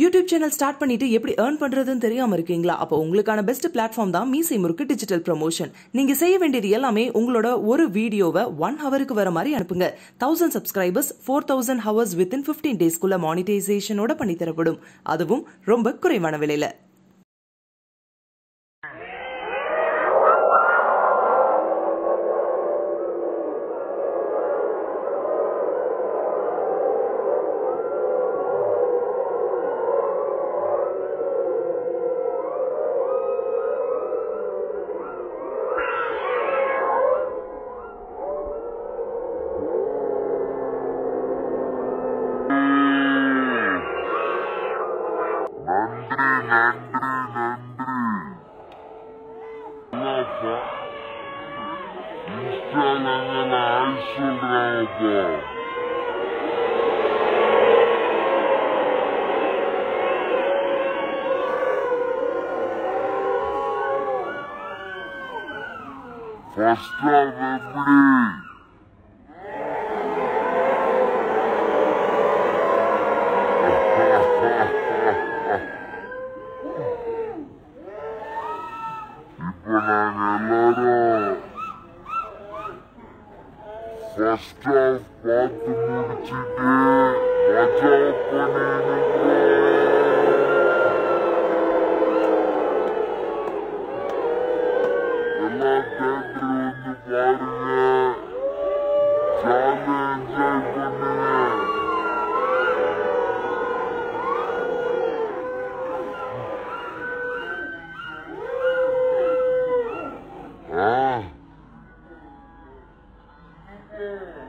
YouTube channel start பண்ணிட்டு எப்படி earn பண்றதுன்னு தெரியாம இருக்கீங்களா? அப்போ உங்களுக்கான பெஸ்ட் பிளாட்ஃபார்ம் தான் மீசை முறுக்கு டிஜிட்டல் ப்ரமோஷன் நீங்க செய்ய வேண்டியது எல்லாமே உங்களோட ஒரு வீடியோவை ஒன் ஹவருக்கு வர மாதிரி அனுப்புங்க. Thousand subscribers four thousand hours within fifteen டேஸ்க்குள்ள மானிட்டைசேஷனோட பண்ணி தரப்படும் அதுவும் ரொம்ப குறைவான விலையில. Mr. Mr. Isolada. Faster than me. எல்லாரும் ஃபர்ஸ்ட் ஆஃப் பார்த்து முடிச்சிட்டு மஜா பண்ணிருக்கோம் Yeah.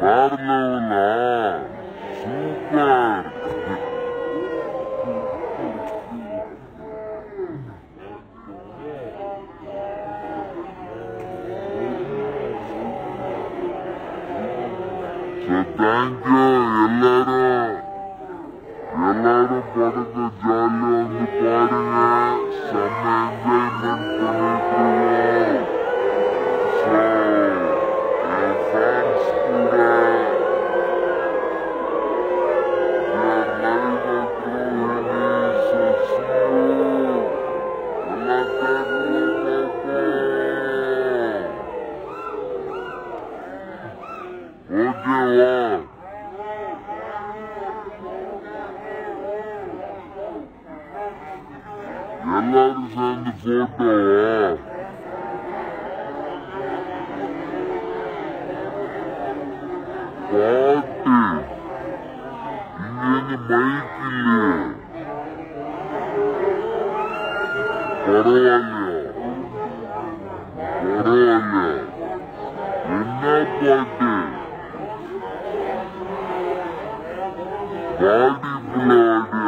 பார்லவுலா சூப்பர் தேங்க்யூ எல்லாரும் எல்லாரும் படத்தை ஜாலியா வந்து பாருங்க ZBE. Pate. Inimaikile. Parolha. Parolha. Enapate. Body blood.